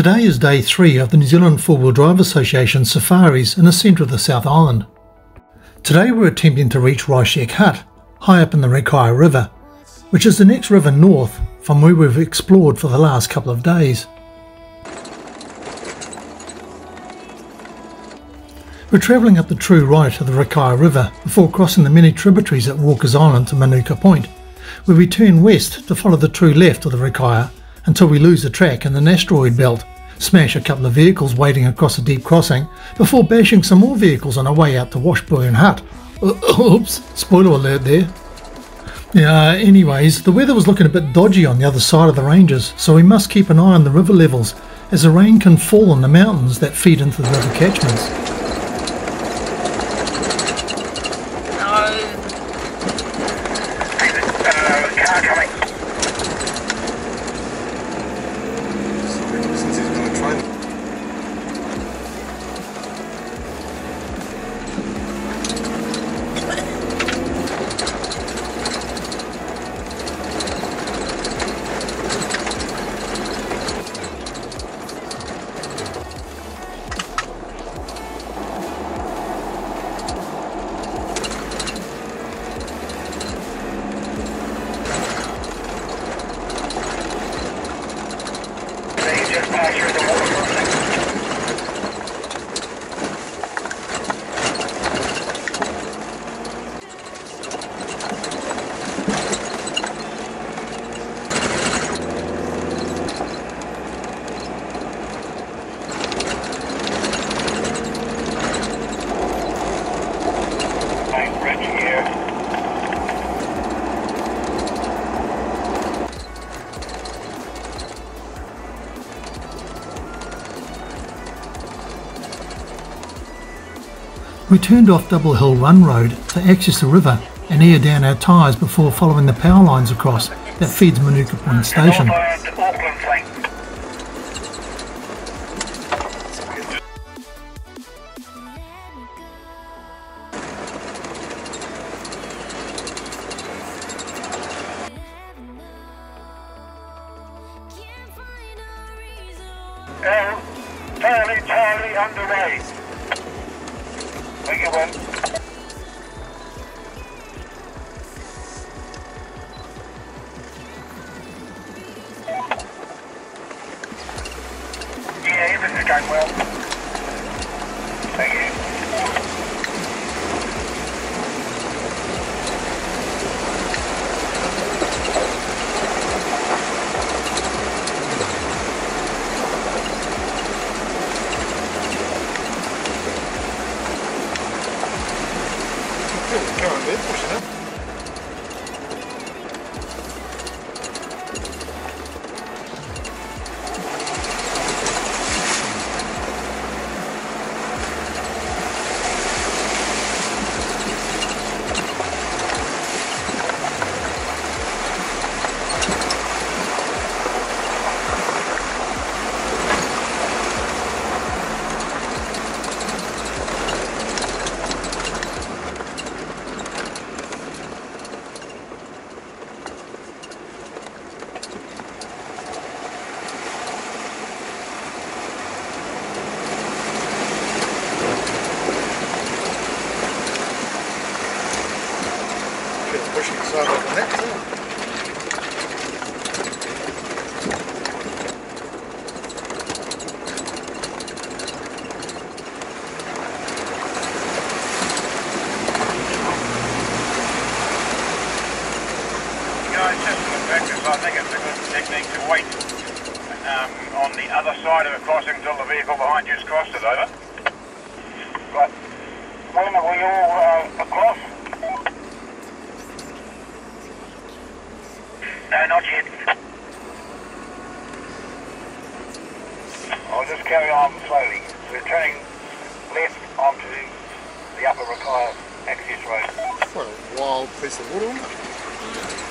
Today is day three of the New Zealand Four Wheel Drive Association safaris in the centre of the South Island. Today we're attempting to reach Reischek Hut, high up in the Rakaia River, which is the next river north from where we've explored for the last couple of days. We're travelling up the true right of the Rakaia River before crossing the many tributaries at Walker's Island to Manuka Point, where we turn west to follow the true left of the Rakaia until we lose the track in the asteroid belt, smash a couple of vehicles waiting across a deep crossing, before bashing some more vehicles on our way out to Washburn Hut. Oops, spoiler alert there. Yeah, anyways, the weather was looking a bit dodgy on the other side of the ranges, so we must keep an eye on the river levels, as the rain can fall on the mountains that feed into the river catchments. We turned off Double Hill Run Road to access the river and air down our tyres before following the power lines across that feeds Manuka Point Station. Behind you's crossed it over. Right. When are we all uh, across? No, not yet. I'll just carry on slowly. We're turning left onto the upper Rakaia access road. What a wild piece of wood,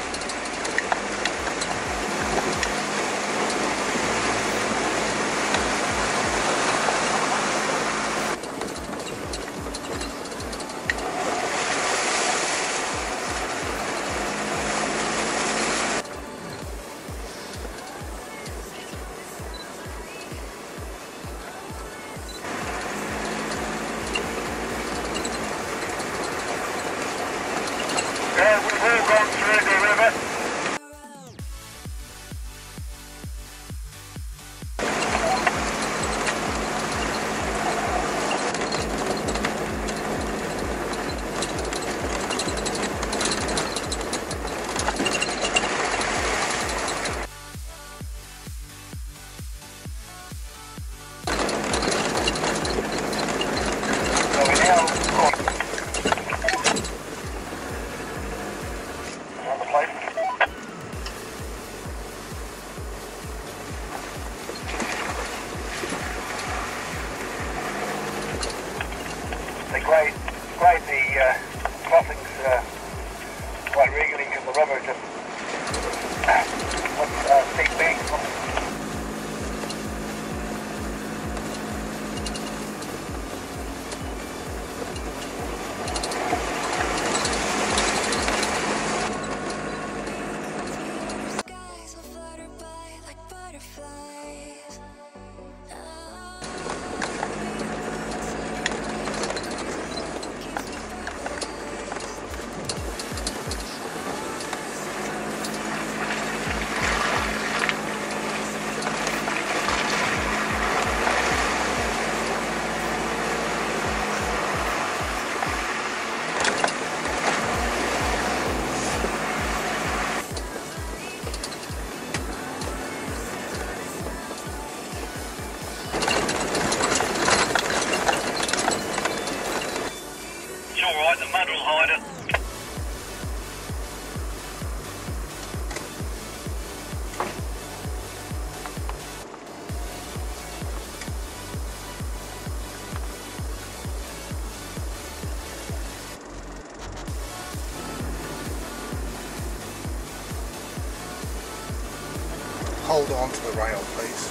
To the rail, please.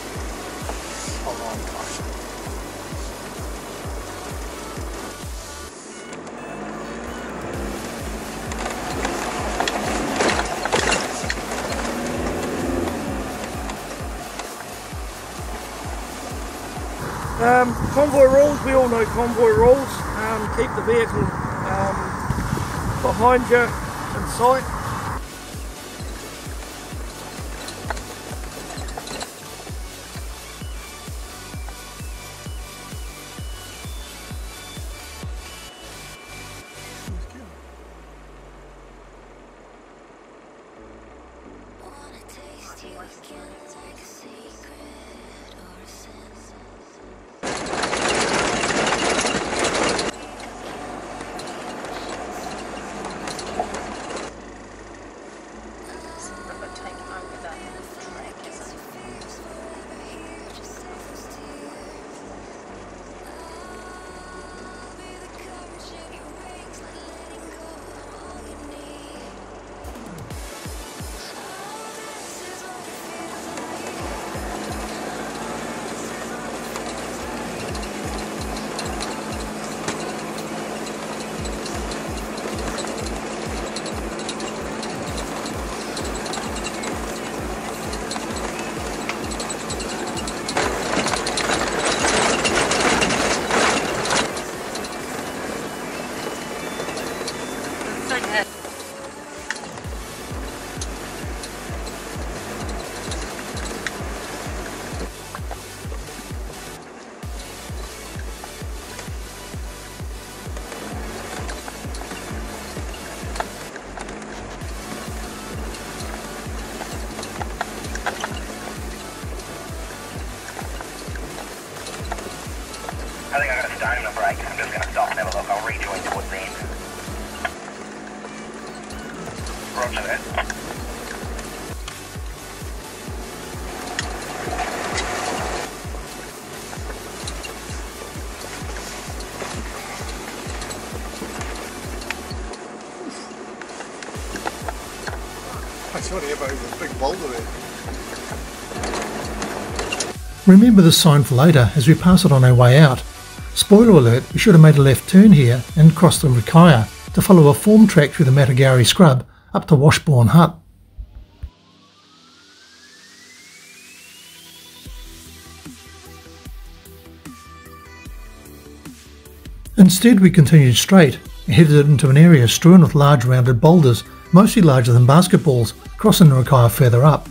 Hold on tight. Um, convoy rules, we all know convoy rules. Um, keep the vehicle um, behind you in sight. Big boulder there. Remember the sign for later as we pass it on our way out. Spoiler alert, we should have made a left turn here and crossed the Rakaia to follow a form track through the matagouri scrub up to Washbourne Hut. Instead, we continued straight and headed into an area strewn with large rounded boulders, mostly larger than basketballs, crossing the Rakaia further up.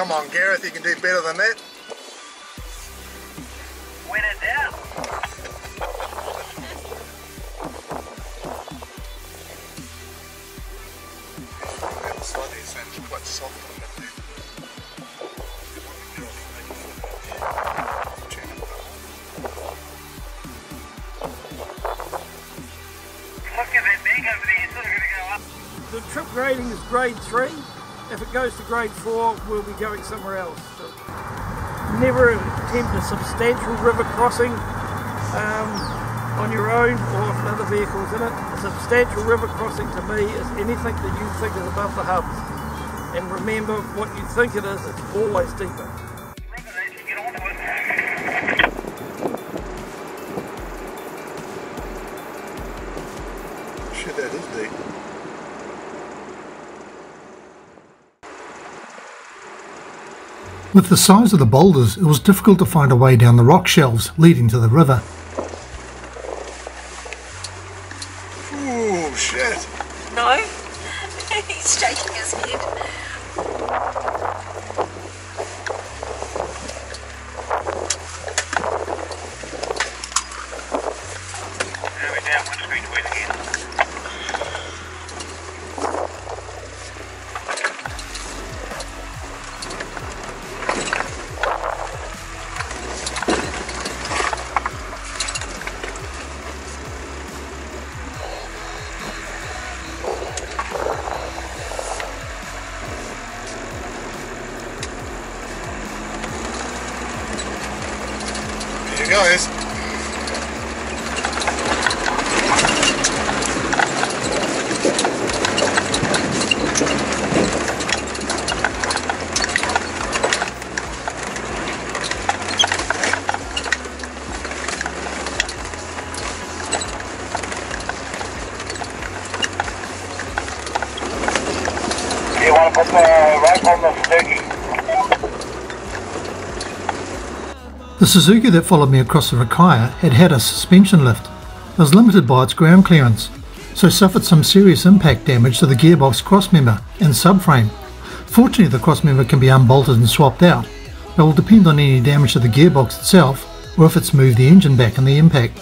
Come on, Gareth, you can do better than that. Win it down. The trip grading is grade 3 it goes to grade four, we'll be going somewhere else. So never attempt a substantial river crossing um, on your own or if another vehicle's in it. A substantial river crossing to me is anything that you think is above the hubs. And remember, what you think it is, it's always deeper. Look at that. You get onto it. Shit, that is deep. With the size of the boulders, it was difficult to find a way down the rock shelves leading to the river. The Suzuki? That followed me across the Rakaia had had a suspension lift. It was limited by its ground clearance, so suffered some serious impact damage to the gearbox crossmember and subframe. Fortunately, the crossmember can be unbolted and swapped out, but will depend on any damage to the gearbox itself or if it's moved the engine back in the impact.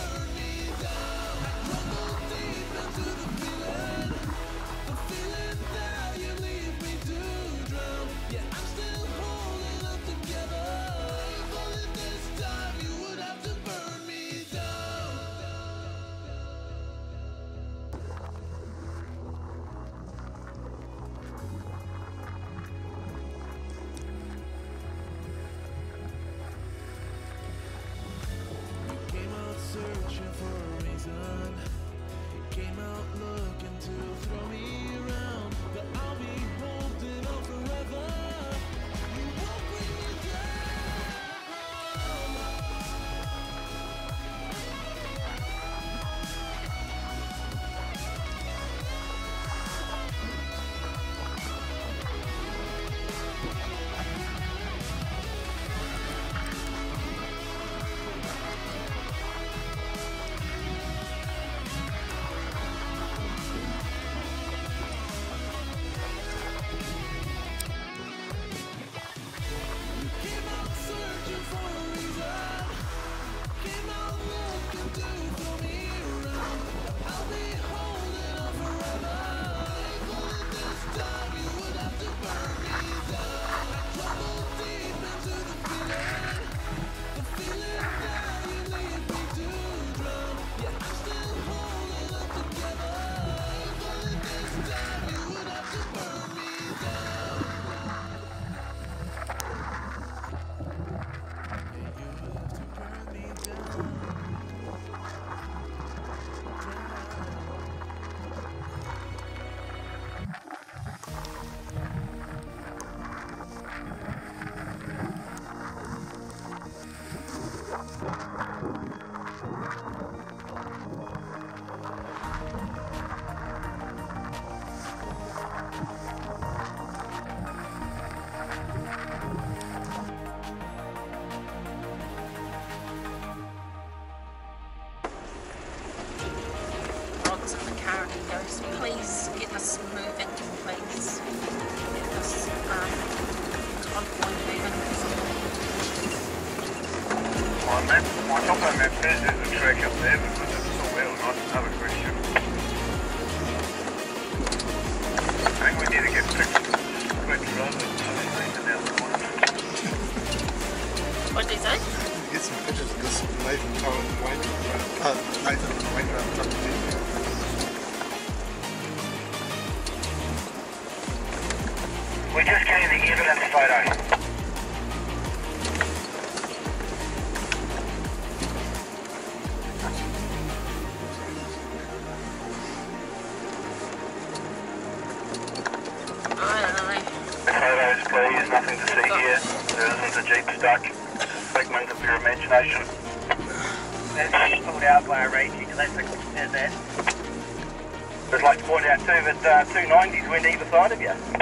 Too uh, two 90s went either side of you.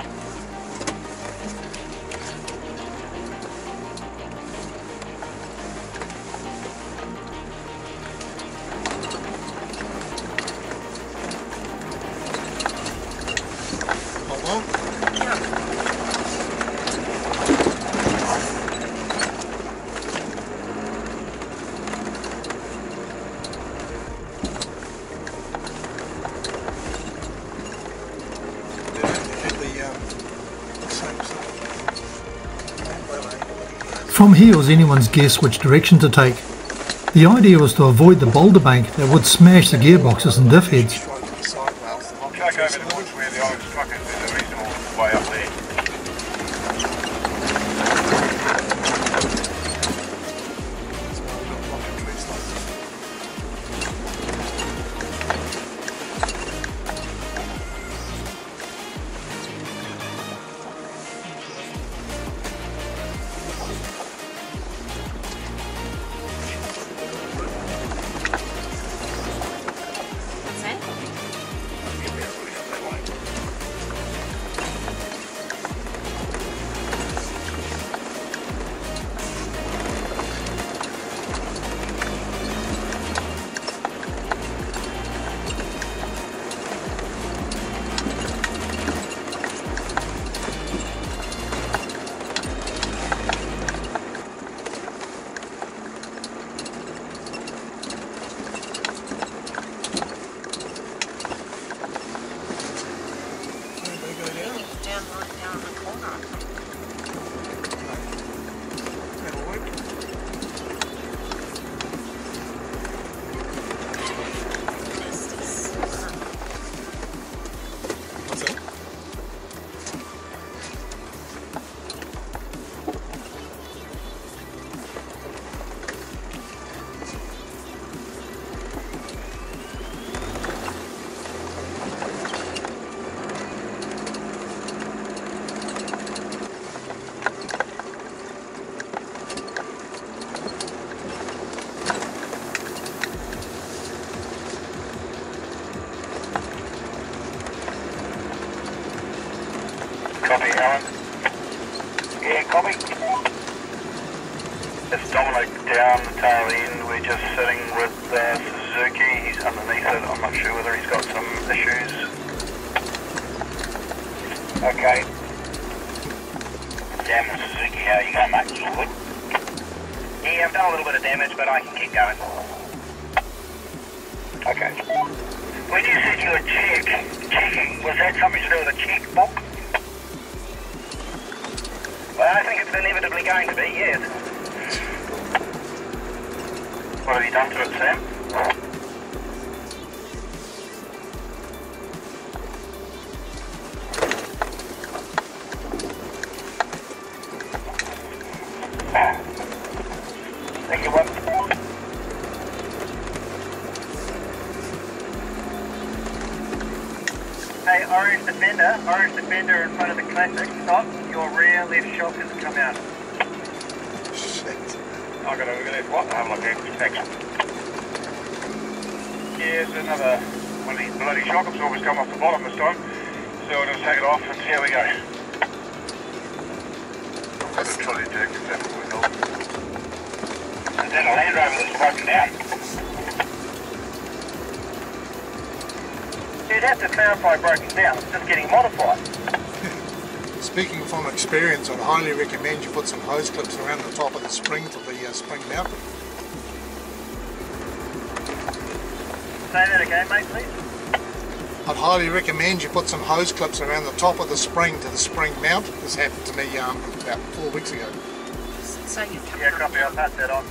From here was anyone's guess which direction to take. The idea was to avoid the boulder bank that would smash the gearboxes and diff heads. The tail end. We're just sitting with uh, Suzuki. He's underneath it. I'm not sure whether he's got some issues. Okay. Damn the Suzuki, how you going, mate? You good? Yeah, I've done a little bit of damage, but I can keep going. Okay. When you said you were check, checking, was that something to do with a checkbook? Well, I think it's inevitably going to be, yes. What have bottom this time. So we'll just take it off and see how we go. Got a trolley jack if that will help. And then a Land Rover that's broken down. Dude, have to clarify broken down. It's just getting modified. Speaking from experience, I'd highly recommend you put some hose clips around the top of the spring to the uh, spring mount. Say that again, mate, please. I'd highly recommend you put some hose clips around the top of the spring to the spring mount. This happened to me um, about four weeks ago. So you're coming Yeah, copy. I'll pass that on.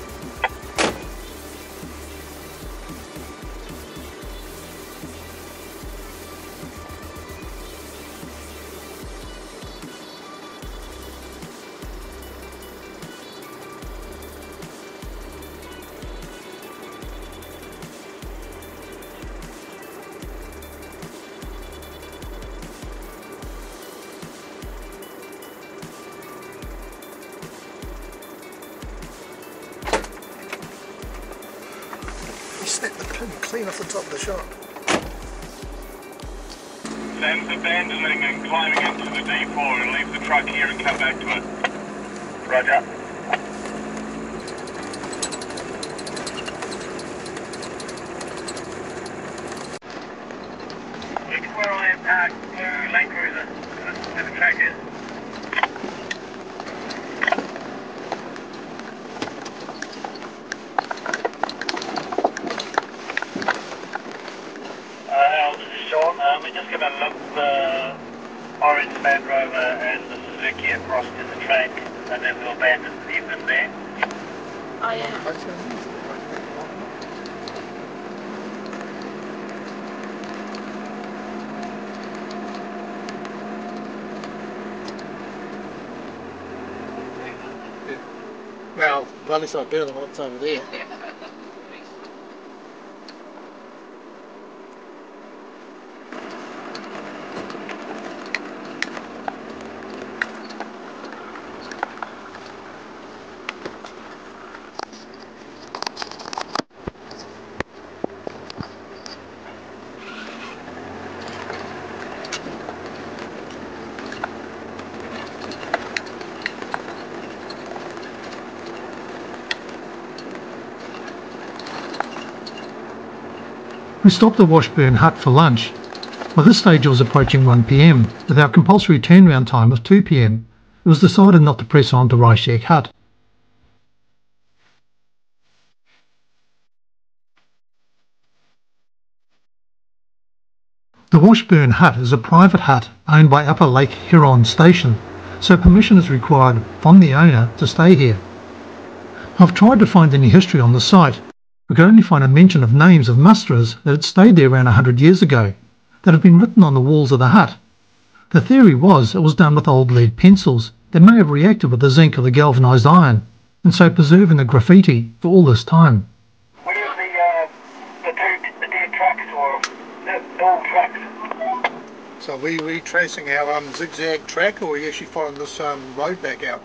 Sam's abandoning and climbing into the D4 and leave the truck here and come back to it. Roger. It's where I am parked, blue Land Cruiser, where the track is. Uh, this is Sean. Um, we're just going to look the orange Land Rover and the Suzuki across to the track, and then we'll abandon leave them there. Oh yeah. Well, bloody sight better than what's over there. We stopped at Washburn Hut for lunch. By this stage it was approaching 1pm. With our compulsory turnaround time of 2pm, it was decided not to press on to Reischek Hut. The Washburn Hut is a private hut owned by Upper Lake Heron Station, so permission is required from the owner to stay here. I've tried to find any history on the site, we could only find a mention of names of musterers that had stayed there around a hundred years ago, that had been written on the walls of the hut. The theory was it was done with old lead pencils that may have reacted with the zinc of the galvanized iron, and so preserving the graffiti for all this time. Where's the, uh, the two, the dead trucks or the old trucks? So are we retracing our um, zigzag track or are we actually following this um, road back out?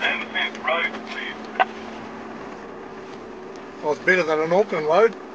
And the fence road, please. It's better than an Auckland road.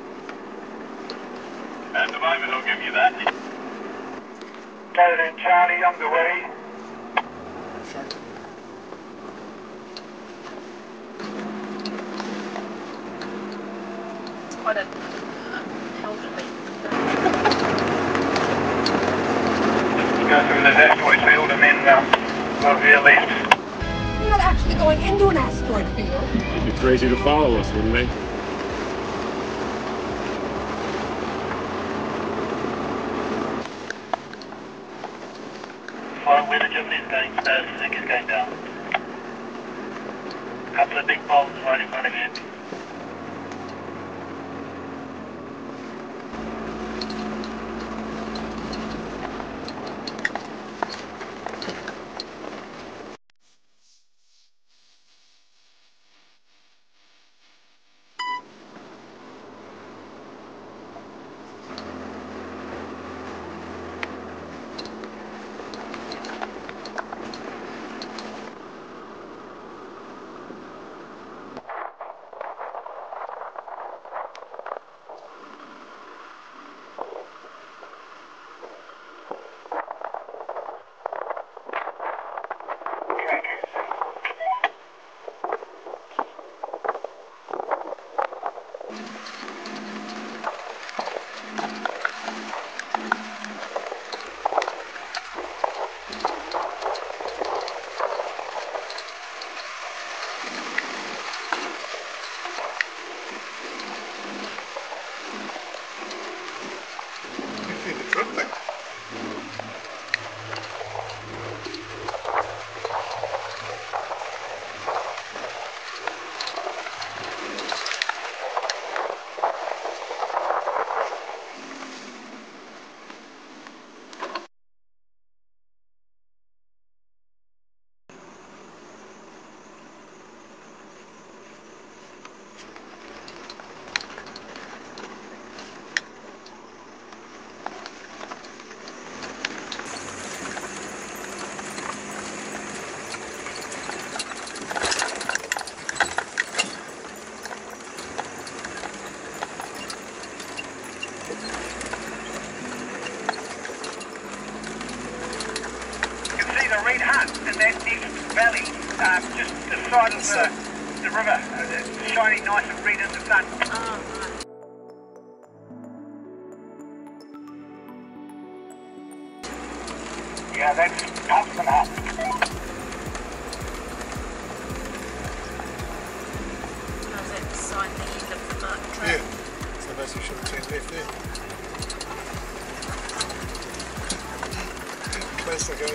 Classic, eh?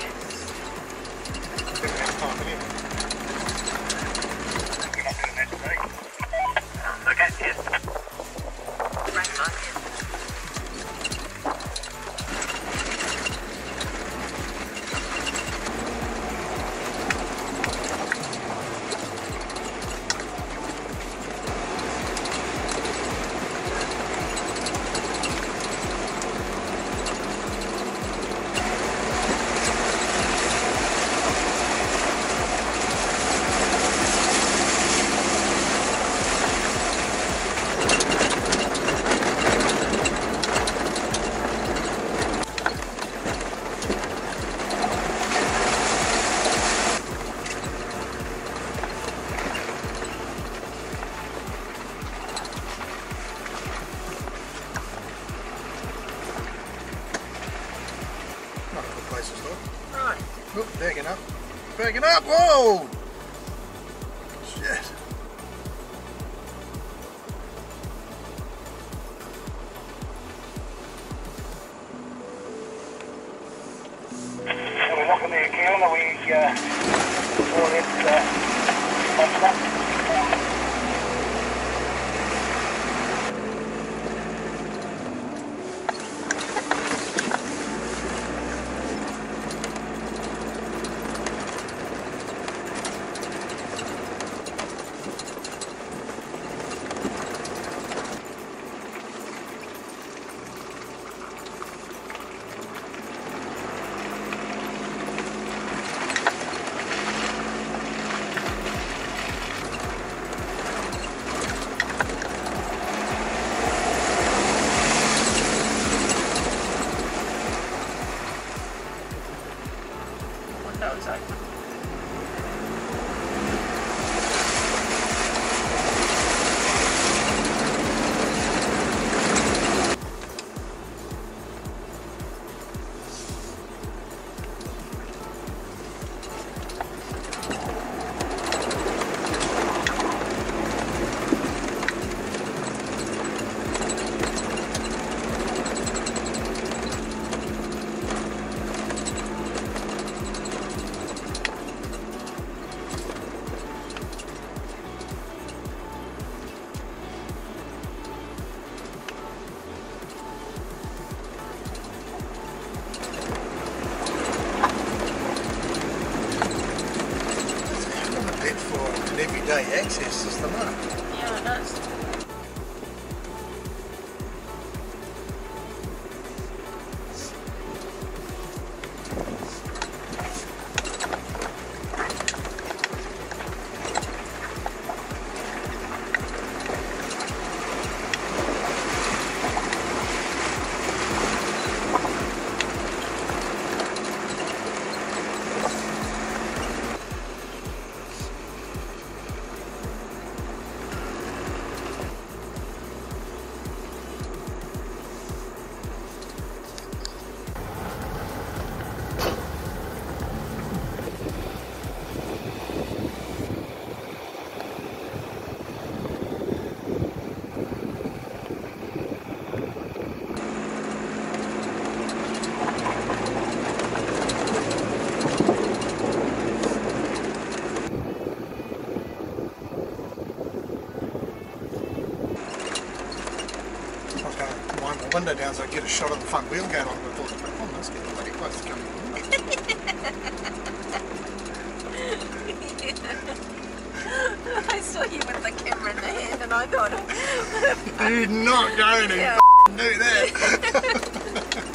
Yes. Didn't have time the window down so I get a shot of the front wheel going on. I thought, oh, that's getting bloody close to coming. I saw you with the camera in the hand and I thought, You're not going to Yeah. do that.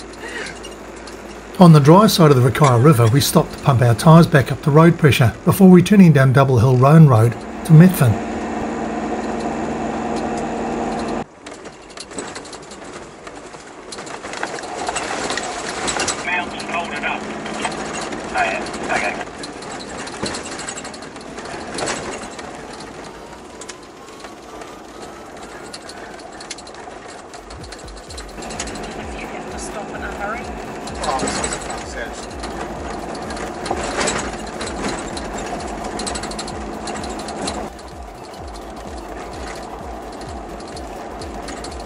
On the dry side of the Rakaia River, we stopped to pump our tyres back up to road pressure before returning down Double Hill Run Road to Methven. Mounts holding up. Oh, yeah, okay.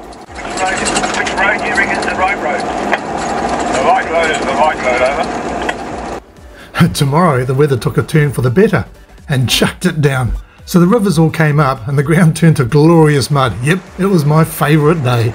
Which road do you reckon's the right road? The right road is the right road, The weather took a turn for the better and chucked it down. So the rivers all came up and the ground turned to glorious mud. Yep, it was my favourite day.